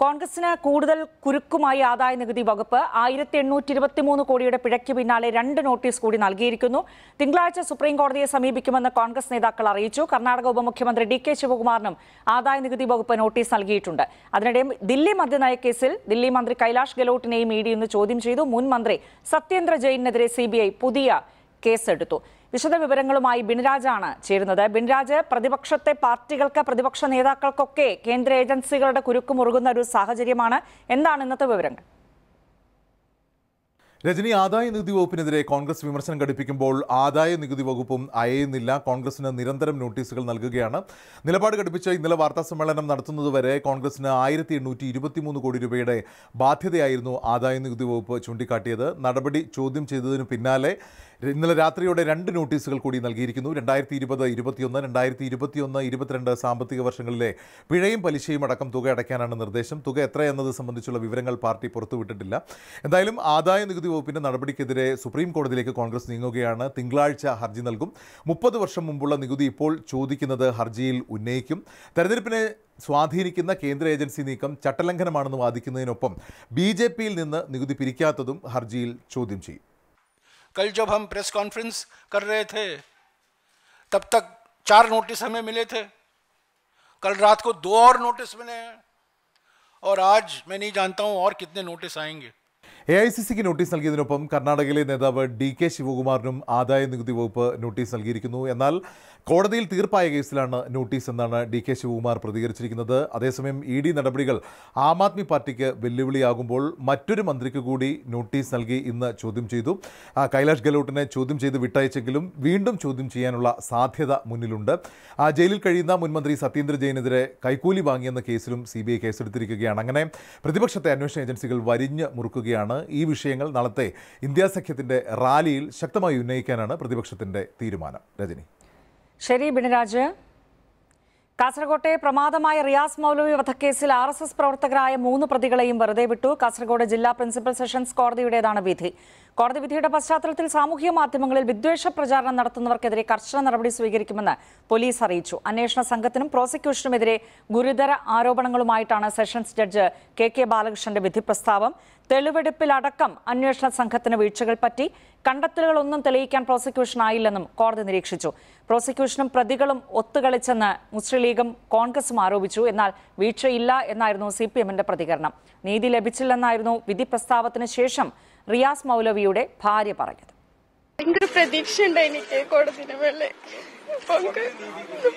കോൺഗ്രസിന് കൂടുതൽ കുരുക്കുമായി ആദായ നികുതി വകുപ്പ് ആയിരത്തി എണ്ണൂറ്റി ഇരുപത്തിമൂന്ന് കോടിയുടെ പിഴയ്ക്ക് പിന്നാലെ രണ്ട് നോട്ടീസ് കൂടി നൽകിയിരിക്കുന്നു. തിങ്കളാഴ്ച സുപ്രീം കോടതിയെ സമീപിക്കുമെന്ന് കോൺഗ്രസ് നേതാക്കൾ അറിയിച്ചു. കർണാടക ഉപമുഖ്യമന്ത്രി ഡി കെ ശിവകുമാറിനും ആദായ നികുതി വകുപ്പ് നോട്ടീസ് നൽകിയിട്ടുണ്ട്. അതിനിടെ ദില്ലി മദ്യനയ കേസിൽ ദില്ലി മന്ത്രി കൈലാഷ് ഗെലോട്ടിനെയും ഇ ഡി ഇന്ന് ചോദ്യം ചെയ്തു. മുൻ മന്ത്രി സത്യേന്ദ്ര ജെയിനെതിരെ സി പുതിയ കേസെടുത്തു. വിശദ വിവരങ്ങളുമായി ബിൻരാജാണ് ചേരുന്നത്. ബിൻരാജ് പ്രതിപക്ഷത്തെ പാർട്ടികൾക്ക് പ്രതിപക്ഷ നേതാക്കൾക്കൊക്കെ കേന്ദ്ര ഏജൻസികളുടെ കുരുക്ക് മുറുകുന്ന ഒരു സാഹചര്യമാണ്. എന്താണ് ഇന്നത്തെ വിവരങ്ങൾ? രജനി ആദായ നികുതി വകുപ്പിനെതിരെ കോൺഗ്രസ് വിമർശനം ഘടിപ്പിക്കുമ്പോൾ ആദായ നികുതി വകുപ്പും അയയുന്നില്ല കോൺഗ്രസിന് നിരന്തരം നോട്ടീസുകൾ നൽകുകയാണ്. നിലപാട് ഘടിപ്പിച്ച് ഇന്നലെ വാർത്താ സമ്മേളനം നടത്തുന്നതുവരെ കോൺഗ്രസിന് ആയിരത്തി എണ്ണൂറ്റി ഇരുപത്തിമൂന്ന് കോടി രൂപയുടെ ബാധ്യതയായിരുന്നു ആദായ നികുതി വകുപ്പ് ചൂണ്ടിക്കാട്ടിയത്. നടപടി ചോദ്യം ചെയ്തതിനു പിന്നാലെ ഇന്നലെ രാത്രിയോടെ രണ്ട് നോട്ടീസുകൾ കൂടി നൽകിയിരിക്കുന്നു. രണ്ടായിരത്തി ഇരുപത് ഇരുപത്തിയൊന്ന് രണ്ടായിരത്തി ഇരുപത്തിയൊന്ന് ഇരുപത്തിരണ്ട് സാമ്പത്തിക വർഷങ്ങളിലെ പിഴയും പലിശയും അടക്കം തുക അടയ്ക്കാനാണ് നിർദ്ദേശം. തുക എത്ര എന്നത് സംബന്ധിച്ചുള്ള വിവരങ്ങൾ പാർട്ടി പുറത്തുവിട്ടിട്ടില്ല. എന്തായാലും ആദായ നികുതി വകുപ്പിന്റെ നടപടിക്കെതിരെ സുപ്രീം കോടതിയിലേക്ക് കോൺഗ്രസ് നീങ്ങുകയാണ്. തിങ്കളാഴ്ച ഹർജി നൽകും. മുപ്പത് വർഷം മുമ്പുള്ള നികുതി ഇപ്പോൾ ചോദിക്കുന്നത് ഹർജിയിൽ ഉന്നയിക്കും. തെരഞ്ഞെടുപ്പിനെ സ്വാധീനിക്കുന്ന കേന്ദ്ര ഏജൻസി നീക്കം ചട്ടലംഘനമാണെന്ന് വാദിക്കുന്നതിനൊപ്പം ബി നിന്ന് നികുതി പിരിക്കാത്തതും ഹർജിയിൽ ചോദ്യം ചെയ്യും. कल जब हम प्रेस कॉन्फ्रेंस कर रहे थे तब तक चार नोटिस हमें मिले थे कल रात को दो और नोटिस मिले हैं और आज मैं नहीं जानता हूं और कितने नोटिस आएंगे എ ഐ സി സിക്ക് നോട്ടീസ് നൽകിയതിനൊപ്പം കർണാടകയിലെ നേതാവ് ഡി കെ ശിവകുമാറിനും ആദായ നികുതി വകുപ്പ് നോട്ടീസ് നൽകിയിരിക്കുന്നു എന്നാൽ കോടതിയിൽ തീർപ്പായ കേസിലാണ് നോട്ടീസ് എന്നാണ് ഡി കെ ശിവകുമാർ പ്രതികരിച്ചിരിക്കുന്നത്. അതേസമയം ഇ ഡി നടപടികൾ ആം ആദ്മി പാർട്ടിക്ക് വെല്ലുവിളിയാകുമ്പോൾ മറ്റൊരു മന്ത്രിക്ക് കൂടി നോട്ടീസ് നൽകി ഇന്ന് ചോദ്യം ചെയ്തു. കൈലാഷ് ഗെലോട്ടിനെ ചോദ്യം ചെയ്ത് വിട്ടയച്ചെങ്കിലും വീണ്ടും ചോദ്യം ചെയ്യാനുള്ള സാധ്യത മുന്നിലുണ്ട്. ജയിലിൽ കഴിയുന്ന മുൻമന്ത്രി സത്യേന്ദ്ര ജെയിനെതിരെ കൈക്കൂലി വാങ്ങിയെന്ന കേസിലും സി ബി ഐ കേസെടുത്തിരിക്കുകയാണ്. അങ്ങനെ പ്രതിപക്ഷത്തെ അന്വേഷണ ഏജൻസികൾ വരിഞ്ഞ് മുറുക്കുകയാണ്. ഈ വിഷയങ്ങൾ നാളത്തെ ഇന്ത്യാ സഖ്യത്തിന്റെ റാലിയിൽ ശക്തമായി ഉന്നയിക്കാനാണ് പ്രതിപക്ഷത്തിന്റെ തീരുമാനം. രജനി. ശരി ബിനരാജ്. കാസർകോട്ടെ പ്രമാദമായ റിയാസ് മൗലവി വധക്കേസിൽ ആർ എസ് എസ് പ്രവർത്തകരായ മൂന്ന് പ്രതികളെയും വെറുതെ വിട്ടു. കാസർഗോഡ് ജില്ലാ പ്രിൻസിപ്പൽ സെഷൻസ് കോടതിയുടേതാണ് വിധി. കോടതി വിധിയുടെ പശ്ചാത്തലത്തിൽ സാമൂഹ്യ മാധ്യമങ്ങളിൽ വിദ്വേഷ പ്രചാരണം നടത്തുന്നവർക്കെതിരെ കർശന നടപടി സ്വീകരിക്കുമെന്ന് പോലീസ് അറിയിച്ചു. അന്വേഷണ സംഘത്തിനും പ്രോസിക്യൂഷനുമെതിരെ ഗുരുതര ആരോപണങ്ങളുമായിട്ടാണ് സെഷൻസ് ജഡ്ജ് കെ കെ ബാലകൃഷ്ണന്റെ വിധി പ്രസ്താവം. തെളിവെടുപ്പിലടക്കം അന്വേഷണ സംഘത്തിന് വീഴ്ചകൾ പറ്റി കണ്ടെത്തലുകളൊന്നും തെളിയിക്കാൻ പ്രോസിക്യൂഷനായില്ലെന്നും കോടതി നിരീക്ഷിച്ചു. പ്രോസിക്യൂഷനും പ്രതികളും ഒത്തുകളിച്ചെന്ന് മുസ്ലിം ലീഗും കോൺഗ്രസും ആരോപിച്ചു. എന്നാൽ വീഴ്ചയില്ല എന്നായിരുന്നു സി പി എമ്മിന്റെ പ്രതികരണം. നീതി ലഭിച്ചില്ലെന്നായിരുന്നു വിധി പ്രസ്താവത്തിന് ശേഷം റിയാസ് മൗലവിയുടെ ഭാര്യ പറഞ്ഞത്. ഭയങ്കര എനിക്ക് കോടതിന്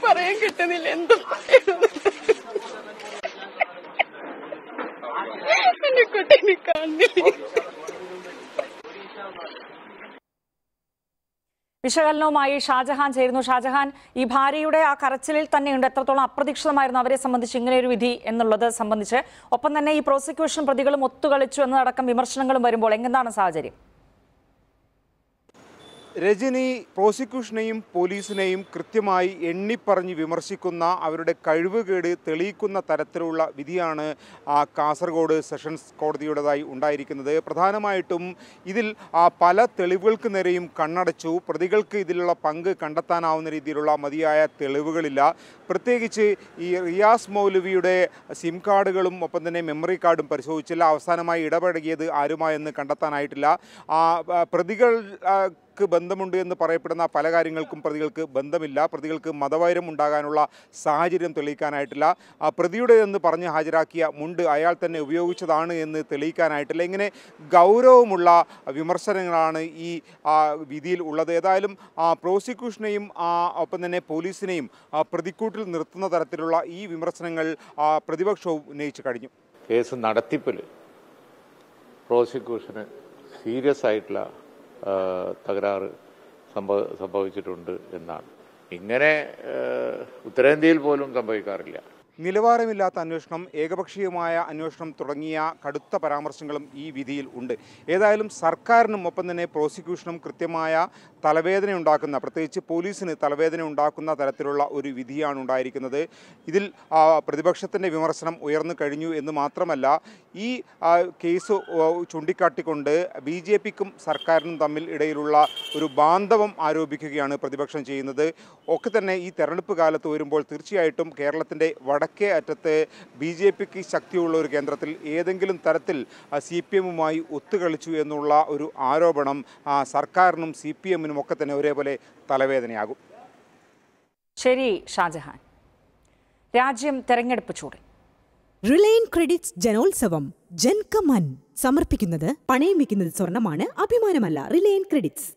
പറയാൻ കിട്ടുന്നില്ല. എന്തും എന്റെ കുട്ടീനെ കാണുന്നില്ല വിശകലനവുമായി ഷാജഹാൻ ചേരുന്നു. ഷാജഹാൻ ഈ ഭാര്യയുടെ ആ കരച്ചിലിൽ തന്നെയുണ്ട്. എത്രത്തോളം അപ്രതീക്ഷിതമായിരുന്നു അവരെ സംബന്ധിച്ച് ഇങ്ങനെ ഒരു വിധി എന്നുള്ളത് സംബന്ധിച്ച്. ഒപ്പം തന്നെ ഈ പ്രോസിക്യൂഷൻ പ്രതികളും ഒത്തുകളിച്ചു എന്നതടക്കം വിമർശനങ്ങളും വരുമ്പോൾ എന്താണ് സാഹചര്യം? രജനി പ്രോസിക്യൂഷനെയും പോലീസിനെയും കൃത്യമായി എണ്ണിപ്പറഞ്ഞ് വിമർശിക്കുന്ന അവരുടെ കഴിവുകേട് തെളിയിക്കുന്ന തരത്തിലുള്ള വിധിയാണ് കാസർഗോഡ് സെഷൻസ് കോടതിയുടേതായി ഉണ്ടായിരിക്കുന്നത്. പ്രധാനമായിട്ടും ഇതിൽ പല തെളിവുകൾക്ക് നേരെയും കണ്ണടച്ചു. പ്രതികൾക്ക് ഇതിലുള്ള പങ്ക് കണ്ടെത്താനാവുന്ന രീതിയിലുള്ള മതിയായ തെളിവുകളില്ല. പ്രത്യേകിച്ച് ഈ റിയാസ് മൗലവിയുടെ സിം കാർഡുകളും ഒപ്പം തന്നെ മെമ്മറി കാർഡും പരിശോധിച്ചില്ല. അവസാനമായി ഇടപഴകിയത് ആരുമായെന്ന് കണ്ടെത്താനായിട്ടില്ല. പ്രതികൾ ആ, ക്ക് ബന്ധമുണ്ട് എന്ന് പറയപ്പെടുന്ന പല കാര്യങ്ങൾക്കും പ്രതികൾക്ക് ബന്ധമില്ല. പ്രതികൾക്ക് മതവൈരം ഉണ്ടാകാനുള്ള സാഹചര്യം തെളിയിക്കാനായിട്ടില്ല. ആ പ്രതിയുടെ എന്ന് പറഞ്ഞ് ഹാജരാക്കിയ മുണ്ട് അയാൾ തന്നെ ഉപയോഗിച്ചതാണ് എന്ന് തെളിയിക്കാനായിട്ടില്ല. ഇങ്ങനെ ഗൗരവമുള്ള വിമർശനങ്ങളാണ് ഈ വിധിയിൽ ഉള്ളത്. ഏതായാലും പ്രോസിക്യൂഷനെയും ഒപ്പം തന്നെ പോലീസിനെയും പ്രതിക്കൂട്ടിൽ നിർത്തുന്ന തരത്തിലുള്ള ഈ വിമർശനങ്ങൾ പ്രതിപക്ഷവും ഉന്നയിച്ചു കഴിഞ്ഞു. കേസ് നടത്തിപ്പിൽ പ്രോസിക്യൂഷന് സീരിയസ് ആയിട്ടുള്ള തകരാറ് സംഭവ സംഭവിച്ചിട്ടുണ്ട് എന്നാണ്. ഇങ്ങനെ ഉത്തരേന്ത്യയിൽ പോലും സംഭവിക്കാറില്ല. നിലവാരമില്ലാത്ത അന്വേഷണം ഏകപക്ഷീയമായ അന്വേഷണം തുടങ്ങിയ കടുത്ത പരാമർശങ്ങളും ഈ വിധിയിൽ ഉണ്ട്. ഏതായാലും സർക്കാരിനും ഒപ്പം തന്നെ പ്രോസിക്യൂഷനും കൃത്യമായ തലവേദന ഉണ്ടാക്കുന്ന പ്രത്യേകിച്ച് പോലീസിന് തലവേദന ഉണ്ടാക്കുന്ന തരത്തിലുള്ള ഒരു വിധിയാണ് ഉണ്ടായിരിക്കുന്നത്. ഇതിൽ പ്രതിപക്ഷത്തിന്റെ വിമർശനം ഉയർന്നു കഴിഞ്ഞു എന്ന് മാത്രമല്ല ഈ കേസ് ചൂണ്ടിക്കാട്ടിക്കൊണ്ട് ബി ജെ പിക്കും സർക്കാരിനും തമ്മിൽ ഇടയിലുള്ള ഒരു ബാന്ധവം ആരോപിക്കുകയാണ് പ്രതിപക്ഷം ചെയ്യുന്നത്. ഒക്കെ തന്നെ ഈ തെരഞ്ഞെടുപ്പ് കാലത്ത് വരുമ്പോൾ തീർച്ചയായിട്ടും കേരളത്തിന്റെ വട വടക്കേ അറ്റത്ത് ബി ജെ പിക്ക് ശക്തിയുള്ള ഒരു കേന്ദ്രത്തിൽ ഏതെങ്കിലും തരത്തിൽ സി പി എമ്മുമായി ഒത്തുകളിച്ചു എന്നുള്ള ഒരു ആരോപണം സർക്കാരിനും സി പി എമ്മിനും ഒക്കെ തന്നെ ഒരേപോലെ തലവേദനയാകും. ശരി ഷാജഹാൻ. രാജ്യം തെരഞ്ഞെടുപ്പ് ചൂടിൽ റിലയൻ ക്രെഡിറ്റ്സ് ജനോത്സവം ജൻകമൻ സമർപ്പിക്കുന്നത് പണയം വെക്കുന്നത് സ്വർണമാണ് അഭിമാനമല്ല റിലയൻ ക്രെഡിറ്റ്സ്.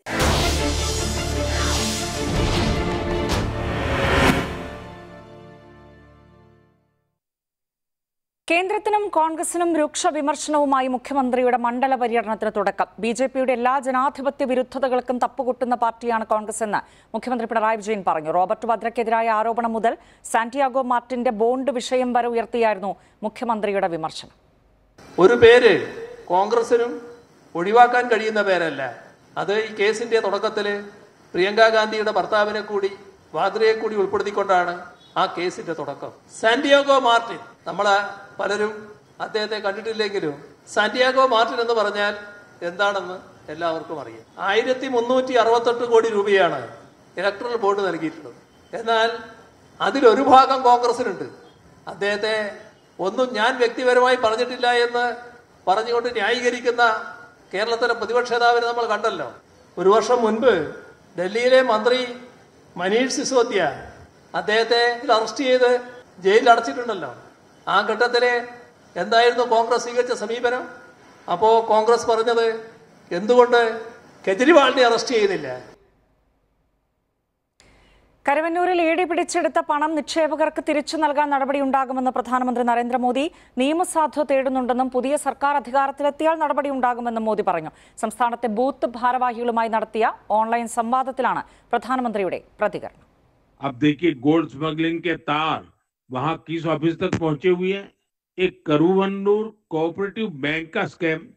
കേന്ദ്രത്തിനും കോൺഗ്രസിനും രൂക്ഷ വിമർശനവുമായി മുഖ്യമന്ത്രിയുടെ മണ്ഡല പര്യടനത്തിന് തുടക്കം. ബി ജെ പിയുടെ എല്ലാ ജനാധിപത്യ വിരുദ്ധതകൾക്കും തപ്പുകൊട്ടുന്ന പാർട്ടിയാണ് കോൺഗ്രസ് എന്ന് മുഖ്യമന്ത്രി പിണറായി വിജയൻ പറഞ്ഞു. റോബർട്ട് വദ്രയ്ക്കെതിരായ ആരോപണം മുതൽ സാന്റിയാഗോ മാർട്ടിന്റെ ബോണ്ട് വിഷയം വരെ ഉയർത്തിയായിരുന്നു മുഖ്യമന്ത്രിയുടെ വിമർശനം. ഒരു പേര് കോൺഗ്രസിനും ഒഴിവാക്കാൻ കഴിയുന്ന പേരല്ല. അത് ഈ കേസിന്റെ തുടക്കത്തിൽ പ്രിയങ്ക ഗാന്ധിയുടെ ഭർത്താവിനെ കൂടി വാദ്രയെ കൂടി ഉൾപ്പെടുത്തിക്കൊണ്ടാണ് ആ കേസിന്റെ തുടക്കം. Santiago Martin. നമ്മളെ പലരും അദ്ദേഹത്തെ കണ്ടിട്ടില്ലെങ്കിലും സാന്റിയാഗോ മാർട്ടിൻ എന്ന് പറഞ്ഞാൽ എന്താണെന്ന് എല്ലാവർക്കും അറിയാം. ആയിരത്തി മുന്നൂറ്റി അറുപത്തെട്ട് കോടി രൂപയാണ് ഇലക്ട്രൽ ബോർഡ് നൽകിയിട്ടുള്ളത്. എന്നാൽ അതിലൊരു ഭാഗം കോൺഗ്രസിനുണ്ട്. അദ്ദേഹത്തെ ഒന്നും ഞാൻ വ്യക്തിപരമായി പറഞ്ഞിട്ടില്ല എന്ന് പറഞ്ഞുകൊണ്ട് ന്യായീകരിക്കുന്ന കേരളത്തിലെ പ്രതിപക്ഷ നേതാവിനെ നമ്മൾ കണ്ടല്ലോ. ഒരു വർഷം മുൻപ് ഡൽഹിയിലെ മന്ത്രി മനീഷ് സിസോദിയ അദ്ദേഹത്തെ അറസ്റ്റ് ചെയ്ത് ജയിലിൽ അടച്ചിട്ടുണ്ടല്ലോ. ആ ഘട്ടത്തിലെ എന്തായിരുന്നു കോൺഗ്രസ് സ്വീകരിച്ച സമീപനം? അപ്പോ കോൺഗ്രസ് പറഞ്ഞത് എന്തുകൊണ്ട് കെജ്രിവാളിനെ അറസ്റ്റ് ചെയ്തില്ല കരുവന്നൂരിൽ ഏടി പിടിച്ചെടുത്ത പണം നിക്ഷേപകർക്ക് തിരിച്ചു നൽകാൻ നടപടിയുണ്ടാകുമെന്ന് പ്രധാനമന്ത്രി നരേന്ദ്രമോദി നിയമസാധുത തേടുന്നുണ്ടെന്നും പുതിയ സർക്കാർ അധികാരത്തിലെത്തിയാൽ നടപടിയുണ്ടാകുമെന്നും മോദി പറഞ്ഞു. സംസ്ഥാനത്തെ ബൂത്ത് ഭാരവാഹികളുമായി നടത്തിയ ഓൺലൈൻ സംവാദത്തിലാണ് പ്രധാനമന്ത്രിയുടെ പ്രതികരണം. अब देखिए गोल्ड स्मगलिंग के तार वहाँ किस ऑफ़िस तक पहुँचे हुए हैं? एक करूवन्नूर कोऑपरेटिव बैंक का स्कैम।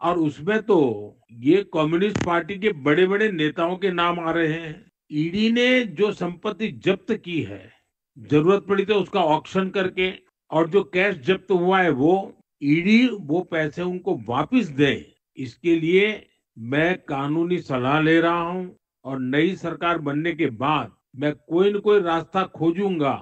और उसमें तो ये कम्युनिस्ट पार्टी के बड़े बड़े नेताओं के नाम आ रहे हैं। ईडी ने जो संपत्ति जब्त की है, ज़रूरत पड़ी तो उसका ऑक्शन करके, और जो कैश जब्त हुआ है वो, ईडी वो पैसे उनको वापस दे। इसके लिए मैं कानूनी सलाह ले रहा हूँ, और नई सरकार बनने के बाद मैं कोई न कोई रास्ता खोजूंगा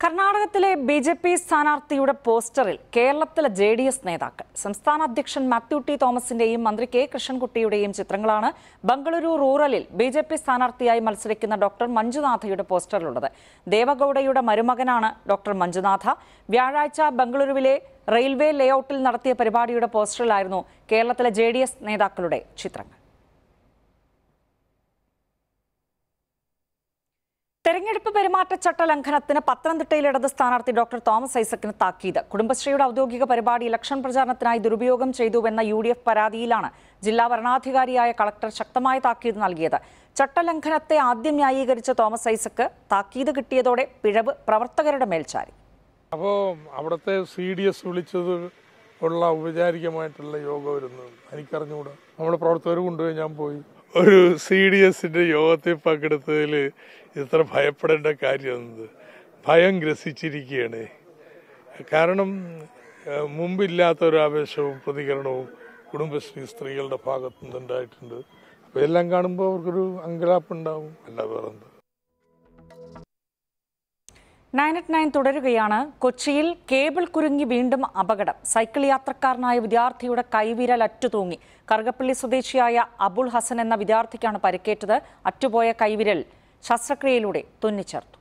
കർണാടകത്തിലെ ബി ജെ പി സ്ഥാനാർത്ഥിയുടെ പോസ്റ്ററിൽ കേരളത്തിലെ ജെ ഡി എസ് നേതാക്കൾ സംസ്ഥാന അധ്യക്ഷൻ മാത്യു ടി തോമസിന്റെയും മന്ത്രി കെ കൃഷ്ണൻകുട്ടിയുടെയും ചിത്രങ്ങളാണ് ബംഗളൂരു റൂറലിൽ ബി ജെ പി സ്ഥാനാർത്ഥിയായി മത്സരിക്കുന്ന ഡോക്ടർ മഞ്ജുനാഥയുടെ പോസ്റ്ററിലുള്ളത് ദേവഗൌഡയുടെ മരുമകനാണ് ഡോക്ടർ മഞ്ജുനാഥ വ്യാഴാഴ്ച ബംഗളൂരുവിലെ റെയിൽവേ ലേഔട്ടിൽ നടത്തിയ പരിപാടിയുടെ പോസ്റ്ററിലായിരുന്നു കേരളത്തിലെ ജെ നേതാക്കളുടെ ചിത്രങ്ങൾ തെരഞ്ഞെടുപ്പ് പെരുമാറ്റച്ചട്ട ലംഘനത്തിന് പത്തനംതിട്ടയിൽ ഇടത് സ്ഥാനാർത്ഥി ഡോക്ടർ തോമസ് ഐസക്കിന് താക്കീത്. കുടുംബശ്രീയുടെ ഔദ്യോഗിക പരിപാടി ഇലക്ഷൻ പ്രചാരണത്തിനായി ദുരുപയോഗം ചെയ്തുവെന്ന യു ഡി എഫ് പരാതിയിലാണ് ജില്ലാ ഭരണാധികാരിയായ കളക്ടർ ശക്തമായ താക്കീത് നൽകിയത്. ചട്ടലംഘനത്തെ ആദ്യം ന്യായീകരിച്ച തോമസ് ഐസക്ക് താക്കീത് കിട്ടിയതോടെ പിഴവ് പ്രവർത്തകരുടെ മേൽച്ചാരി അപ്പോൾ അവിടുത്തെ സി ഡി എസ് വിളിച്ചത് ഉള്ള ഔപചാരികമായിട്ടുള്ള യോഗം വരുന്നത് എനിക്കറിഞ്ഞുകൂടാ നമ്മുടെ പ്രവർത്തകർ കൊണ്ടുപോയി ഞാൻ പോയി. ഒരു സി ഡി എസിന്റെ യോഗത്തിൽ പങ്കെടുത്തതിൽ ഇത്ര ഭയപ്പെടേണ്ട കാര്യം ഭയം ഗ്രസിച്ചിരിക്കുകയാണ്. കാരണം മുമ്പില്ലാത്ത ഒരു ആവേശവും പ്രതികരണവും കുടുംബശ്രീ സ്ത്രീകളുടെ ഭാഗത്തു നിന്നുണ്ടായിട്ടുണ്ട് അപ്പോൾ എല്ലാം കാണുമ്പോൾ അവർക്കൊരു അങ്കലാപ്പുണ്ടാവും. അല്ലാതെ വേറെന്ത്? നയൻ അറ്റ് നയൻ തുടരുകയാണ്. കൊച്ചിയിൽ കേബിൾ കുരുങ്ങി വീണ്ടും അപകടം. സൈക്കിൾ യാത്രക്കാരനായ വിദ്യാർത്ഥിയുടെ കൈവിരൽ അറ്റുതൂങ്ങി. കറുകപ്പള്ളി സ്വദേശിയായ അബുൾ ഹസൻ എന്ന വിദ്യാർത്ഥിക്കാണ് പരിക്കേറ്റത്. അറ്റുപോയ കൈവിരൽ ശസ്ത്രക്രിയയിലൂടെ തുന്നിച്ചേർത്തു.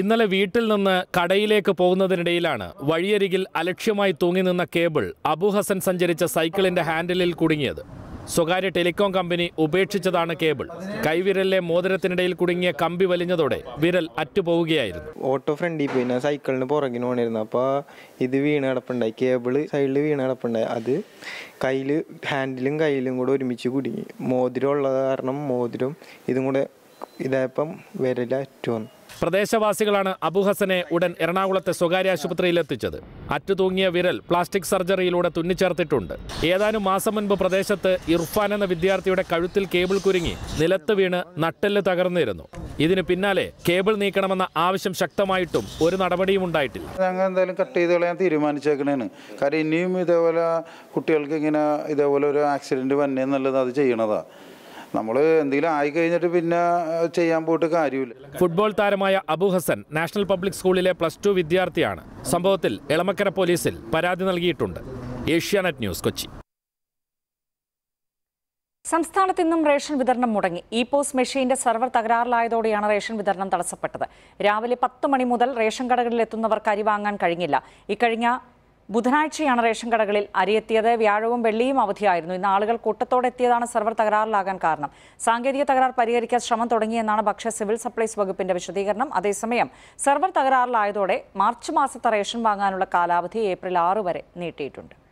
ഇന്നലെ വീട്ടിൽ നിന്ന് കടയിലേക്ക് പോകുന്നതിനിടയിലാണ് വഴിയരികിൽ അലക്ഷ്യമായി തൂങ്ങി നിന്ന കേബിൾ അബു ഹസൻ സഞ്ചരിച്ച സൈക്കിളിന്റെ ഹാൻഡിലിൽ കുടുങ്ങിയത്. സ്വകാര്യ ടെലികോം കമ്പനി ഉപേക്ഷിച്ചതാണ് കേബിൾ. കൈവിരലിലെ മോതിരത്തിനിടയിൽ കുടുങ്ങിയ കമ്പി വലിഞ്ഞതോടെ വിരൽ അറ്റുപോവുകയായിരുന്നു. ഓട്ടോ ഫ്രണ്ടിൽ ഞാൻ സൈക്കിളിന് പുറകിന് പോണിരുന്നു അപ്പോൾ ഇത് വീണ് കിടപ്പുണ്ടായി. കേബിൾ സൈഡിൽ വീണ് കിടപ്പുണ്ടായി. അത് കയ്യിൽ ഹാൻഡിലും കയ്യിലും കൂടെ ഒരുമിച്ച് കുടുങ്ങി. മോതിരം ഉള്ളത് കാരണം മോതിരം ഇതും കൂടെ ഇതായപ്പം വിരൽ അറ്റു വന്നു. പ്രദേശവാസികളാണ് അബു ഹസനെ ഉടൻ എറണാകുളത്തെ സ്വകാര്യ ആശുപത്രിയിൽ എത്തിച്ചത് അറ്റുതൂങ്ങിയ വിരൽ പ്ലാസ്റ്റിക് സർജറിയിലൂടെ തുന്നിച്ചേർത്തിട്ടുണ്ട്. ഏതാനും മാസം മുൻപ് പ്രദേശത്ത് ഇർഫാൻ എന്ന വിദ്യാർത്ഥിയുടെ കഴുത്തിൽ കേബിൾ കുരുങ്ങി നിലത്ത് വീണ് നട്ടെല്ല് തകർന്നിരുന്നു. ഇതിന് പിന്നാലെ കേബിൾ നീക്കണമെന്ന ആവശ്യം ശക്തമായിട്ടും ഒരു നടപടിയും ഉണ്ടായിട്ടില്ല. ഞങ്ങൾ എന്തായാലും കട്ട് ചെയ്ത് കളയാൻ തീരുമാനിച്ചേക്കണേന് കാരണം ഇനിയും ഇതേപോലെ കുട്ടികൾക്ക് ഇങ്ങനെ ഇതേപോലെ ഒരു ആക്സിഡന്റ് വന്നേന്നുള്ളത് അത് ചെയ്യണതാ. നമ്മൾ എന്തെങ്കിലും ആയി കഴിഞ്ഞിട്ട് പിന്നെ ചെയ്യാൻ പോയിട്ട് കാര്യമില്ല. ഫുട്ബോൾ താരമായ അബു ഹസൻ നാഷണൽ പബ്ലിക് സ്കൂളിലെ പ്ലസ് ടു വിദ്യാർത്ഥിയാണ്. സംഭവത്തിൽ എളമക്കര പോലീസിൽ പരാതി നൽകിയിട്ടുണ്ട്. ഏഷ്യാനെറ്റ് ന്യൂസ് കൊച്ചി. സംസ്ഥാനത്ത് ഇന്നും റേഷൻ വിതരണം മുടങ്ങി. ഇ പോസ് മെഷീന്റെ സെർവർ തകരാറിലായതോടെയാണ് റേഷൻ വിതരണം തടസ്സപ്പെട്ടത്. രാവിലെ പത്ത് മണി മുതൽ റേഷൻ കടകളിൽ എത്തുന്നവർക്ക് അരി വാങ്ങാൻ കഴിഞ്ഞില്ല. ഇക്കഴിഞ്ഞ ബുധനാഴ്ചയാണ് റേഷൻ കടകളിൽ അരിയെത്തിയത്. വ്യാഴവും വെള്ളിയും അവധിയായിരുന്നു. ഇന്ന് ആളുകൾ കൂട്ടത്തോടെ എത്തിയതാണ് സെർവർ തകരാറിലാകാൻ കാരണം. സാങ്കേതിക തകരാർ പരിഹരിക്കാൻ ശ്രമം തുടങ്ങിയെന്നാണ് ഭക്ഷ്യ സിവിൽ സപ്ലൈസ് വകുപ്പിന്റെ വിശദീകരണം. അതേസമയം സെർവർ തകരാറിലായതോടെ മാർച്ച് മാസത്തെ റേഷൻ വാങ്ങാനുള്ള കാലാവധി ഏപ്രിൽ ആറ് വരെ നീട്ടിയിട്ടുണ്ട്.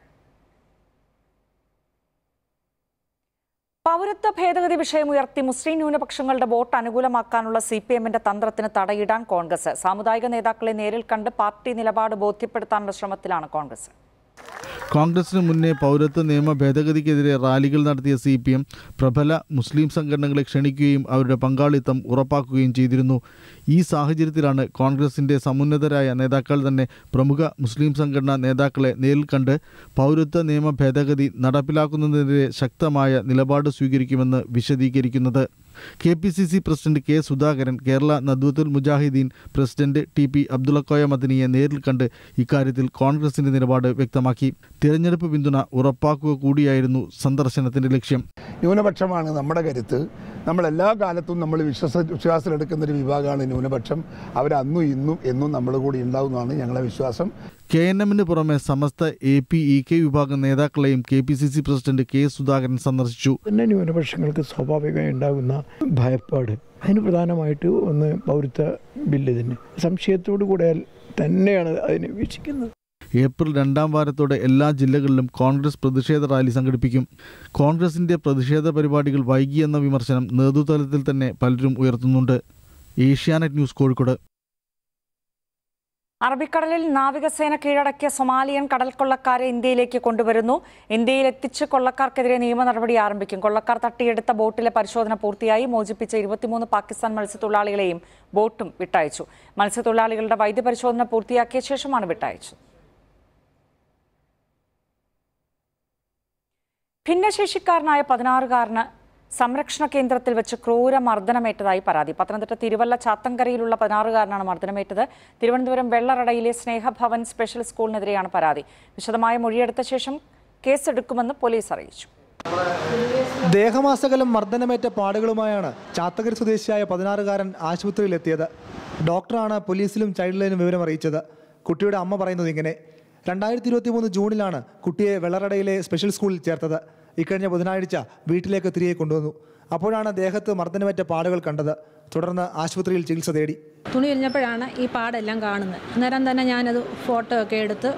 പൗരത്വ ഭേദഗതി വിഷയം ഉയർത്തി മുസ്ലിം ന്യൂനപക്ഷങ്ങളുടെ വോട്ട് അനുകൂലമാക്കാനുള്ള സി പി എമ്മിന്റെ തന്ത്രത്തിന് തടയിടാൻ കോൺഗ്രസ്. സാമുദായിക നേതാക്കളെ നേരിൽ കണ്ട് പാർട്ടി നിലപാട് ബോധ്യപ്പെടുത്താനുള്ള ശ്രമത്തിലാണ് കോൺഗ്രസ്. കോൺഗ്രസിന് മുന്നേ പൗരത്വ നിയമ ഭേദഗതിക്കെതിരെ റാലികൾ നടത്തിയ സി പി എം പ്രബല മുസ്ലിം സംഘടനകളെ ക്ഷണിക്കുകയും അവരുടെ പങ്കാളിത്തം ഉറപ്പാക്കുകയും ചെയ്തിരുന്നു. ഈ സാഹചര്യത്തിലാണ് കോൺഗ്രസിന്റെ സമുന്നതരായ നേതാക്കൾ തന്നെ പ്രമുഖ മുസ്ലിം സംഘടനാ നേതാക്കളെ നേരിൽ കണ്ട് പൗരത്വ നിയമ ഭേദഗതി നടപ്പിലാക്കുന്നതിനെതിരെ ശക്തമായ നിലപാട് സ്വീകരിക്കുമെന്ന് വിശദീകരിക്കുന്നത്. K P C C president K Sudhakaran Kerala Nadvathul Mujahideen president T P Abdullakoya മദനിയെ നേരിൽ കണ്ട് ഇക്കാര്യത്തിൽ കോൺഗ്രസിന്റെ നിലപാട് വ്യക്തമാക്കി. തിരഞ്ഞെടുപ്പ് പിന്തുണ ഉറപ്പാക്കുക കൂടിയായിരുന്നു സന്ദർശനത്തിന്റെ ലക്ഷ്യം. ന്യൂനപക്ഷമാണ് നമ്മുടെ കരുത്ത്. നമ്മൾ എല്ലാ കാലത്തും നമ്മൾ വിശ്വാസ വിശ്വാസത്തിലെടുക്കുന്ന ഒരു വിഭാഗമാണ് ന്യൂനപക്ഷം. അവരന്നും ഇന്നും എന്നും നമ്മൾ കൂടി ഉണ്ടാവുന്നതാണ് ഞങ്ങളെ വിശ്വാസം. കെ എൻ എമ്മിന് പുറമെ Samastha A P E K വിഭാഗം നേതാക്കളെയും K P C C president K Sudhakaran സന്ദർശിച്ചു. തന്നെ ന്യൂനപക്ഷങ്ങൾക്ക് സ്വാഭാവികമായി ഉണ്ടാകുന്ന ഭയപ്പാട്. അതിന് പ്രധാനമായിട്ട് ഒന്ന് പൗരത്വ ബില്ല് തന്നെ. സംശയത്തോടു കൂടെ തന്നെയാണ് അതിനെ വീക്ഷിക്കുന്നത് ഏപ്രിൽ രണ്ടാം വാരത്തോടെ എല്ലാ ജില്ലകളിലും കോൺഗ്രസ് പ്രതിഷേധ റാലി സംഘടിപ്പിക്കും. കോൺഗ്രസിന്റെ പ്രതിഷേധ പരിപാടികൾ വൈകിയെന്ന വിമർശനം നേതൃതലത്തിൽ തന്നെ പലരും ഉയർത്തുന്നുണ്ട്. ഏഷ്യാനെറ്റ് ന്യൂസ് കോഴിക്കോട്. അറബിക്കടലിൽ നാവികസേന കീഴടക്കിയ സൊമാലിയൻ കടൽ കൊള്ളക്കാരെ ഇന്ത്യയിലേക്ക് കൊണ്ടുവരുന്നു. ഇന്ത്യയിൽ എത്തിച്ച് കൊള്ളക്കാർക്കെതിരെ നിയമ നടപടി ആരംഭിക്കും. കൊള്ളക്കാർ തട്ടിയെടുത്ത ബോട്ടിലെ പരിശോധന പൂർത്തിയായി. മോചിപ്പിച്ച ഇരുപത്തിമൂന്ന് പാകിസ്ഥാൻ മത്സ്യത്തൊഴിലാളികളെയും ബോട്ടും വിട്ടയച്ചു. മത്സ്യത്തൊഴിലാളികളുടെ വൈദ്യപരിശോധന പൂർത്തിയാക്കിയ ശേഷമാണ് വിട്ടയച്ചത്. ഭിന്നശേഷിക്കാരനായ പതിനാറുകാരന് സംരക്ഷണ കേന്ദ്രത്തിൽ വെച്ച് ക്രൂര മർദ്ദനമേറ്റതായി പരാതി. പത്തനംതിട്ട തിരുവല്ല ചാത്തങ്കരയിലുള്ള പതിനാറുകാരനാണ് മർദ്ദനമേറ്റത്. തിരുവനന്തപുരം വെള്ളറടയിലെ സ്നേഹഭവൻ സ്പെഷ്യൽ സ്കൂളിനെതിരെയാണ് പരാതി. വിശദമായ മൊഴിയെടുത്ത ശേഷം കേസെടുക്കുമെന്ന് പോലീസ് അറിയിച്ചു. ദേഹമാസകലം മർദ്ദനമേറ്റ പാടുകളുമായാണ് ചാത്തങ്കരി സ്വദേശിയായ പതിനാറുകാരൻ ആശുപത്രിയിലെത്തിയത്. ഡോക്ടറാണ് പോലീസിലും ചൈൽഡ് ലൈനും വിവരം അറിയിച്ചത് കുട്ടിയുടെ അമ്മ പറയുന്നത് ഇങ്ങനെ രണ്ടായിരത്തി ഇരുപത്തി മൂന്ന് ജൂണിലാണ് കുട്ടിയെ വെള്ളറടയിലെ സ്പെഷ്യൽ സ്കൂളിൽ ചേർത്തത്. ഇക്കഴിഞ്ഞ ബുധനാഴ്ച വീട്ടിലേക്ക് തിരികെ കൊണ്ടുവന്നു. അപ്പോഴാണ് ദേഹത്ത് മർദ്ദനമേറ്റ പാടുകൾ കണ്ടത്. തുടർന്ന് ആശുപത്രിയിൽ ചികിത്സ തേടി. തുണി ഉരിഞ്ഞപ്പോഴാണ് ഈ പാടെല്ലാം കാണുന്നത്. അന്നേരം തന്നെ ഞാനത് ഫോട്ടോ ഒക്കെ എടുത്ത്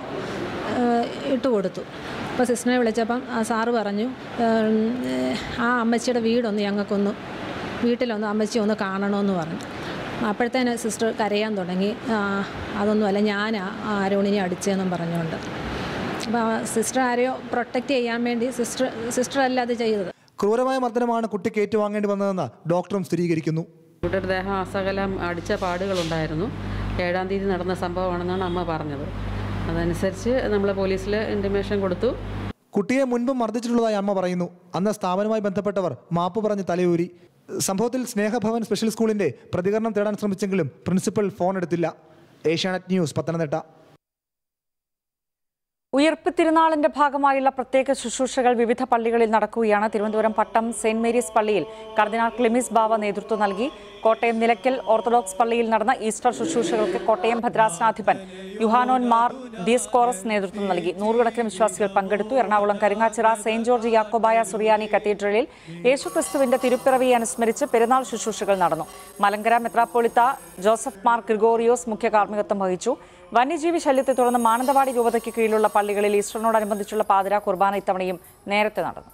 ഇട്ട് കൊടുത്തു. അപ്പോൾ സിസ്റ്ററിനെ വിളിച്ചപ്പം സാറ് പറഞ്ഞു ആ അമ്മച്ചിയുടെ വീടൊന്ന് ഞങ്ങൾക്കൊന്ന് വീട്ടിലൊന്ന് അമ്മച്ചി ഒന്ന് കാണണമെന്ന് പറഞ്ഞു. അപ്പോഴത്തേന് സിസ്റ്റർ കരയാൻ തുടങ്ങി. അതൊന്നുമല്ല ഞാനാ ആ അരുണിനെ അടിച്ചതെന്നും പറഞ്ഞുകൊണ്ട്. അപ്പോൾ സിസ്റ്റർ ആരെയോ പ്രൊട്ടക്റ്റ് ചെയ്യാൻ വേണ്ടി സിസ്റ്റർ സിസ്റ്റർ അല്ല അത് ചെയ്തത്. ക്രൂരമായ മർദ്ദനമാണ് കുട്ടിക്ക് ഏറ്റുവാങ്ങേണ്ടി വന്നതെന്ന് ഡോക്ടറും സ്ഥിരീകരിക്കുന്നു. കുട്ടിയുടെ ദേഹം അസകലം അടിച്ച പാടുകളുണ്ടായിരുന്നു. ഏഴാം തീയതി നടന്ന സംഭവമാണെന്നാണ് അമ്മ പറഞ്ഞത്. അതനുസരിച്ച് നമ്മൾ പോലീസിൽ ഇൻഫർമേഷൻ കൊടുത്തു. കുട്ടിയെ മുൻപ് മർദ്ദിച്ചിട്ടുള്ളതായി അമ്മ പറയുന്നു. അന്ന് സ്ഥാപനവുമായി ബന്ധപ്പെട്ടവർ മാപ്പ് പറഞ്ഞ് തലയൂരി. സംഭവത്തിൽ സ്നേഹഭവൻ സ്പെഷ്യൽ സ്കൂളിന്റെ പ്രതികരണം തേടാൻ ശ്രമിച്ചെങ്കിലും പ്രിൻസിപ്പൽ ഫോൺ എടുത്തില്ല. ഏഷ്യാനെറ്റ് ന്യൂസ് പത്തനംതിട്ട. ഉയർപ്പ് തിരുനാളിന്റെ ഭാഗമായുള്ള പ്രത്യേക ശുശ്രൂഷകൾ വിവിധ പള്ളികളിൽ നടക്കുകയാണ്. തിരുവനന്തപുരം പട്ടം സെന്റ് മേരീസ് പള്ളിയിൽ കർദിനാൾ ക്ലിമിസ് ബാവ നേതൃത്വം നൽകി. കോട്ടയം നിലയ്ക്കൽ ഓർത്തഡോക്സ് പള്ളിയിൽ നടന്ന ഈസ്റ്റർ ശുശ്രൂഷകൾക്ക് കോട്ടയം ഭദ്രാസനാധിപൻ യുഹാനോൻ മാർ ഡീസ്കോറസ് നേതൃത്വം നൽകി. നൂറുകണക്കിന് വിശ്വാസികൾ പങ്കെടുത്തു. എറണാകുളം കരിങ്ങാച്ചിറ സെയിന്റ് ജോർജ് യാക്കോബായ സുറിയാനി കത്തീഡ്രലിൽ യേശുക്രിസ്തുവിന്റെ തിരുപ്പിറവിയെ അനുസ്മരിച്ച് പെരുന്നാൾ ശുശ്രൂഷകൾ നടന്നു. മലങ്കര മെത്രാപ്പോളിത്ത ജോസഫ് മാർ ഗ്രിഗോറിയോസ് മുഖ്യ കാർമ്മികത്വം വഹിച്ചു. വന്യജീവി ശല്യത്തെ തുടർന്ന് മാനന്തവാടി രൂപതയ്ക്ക് കീഴിലുള്ള പള്ളികളിൽ ഈസ്റ്ററിനോടനുബന്ധിച്ചുള്ള പാതിര കുർബാന ഇത്തവണയും നേരത്തെ നടന്നു.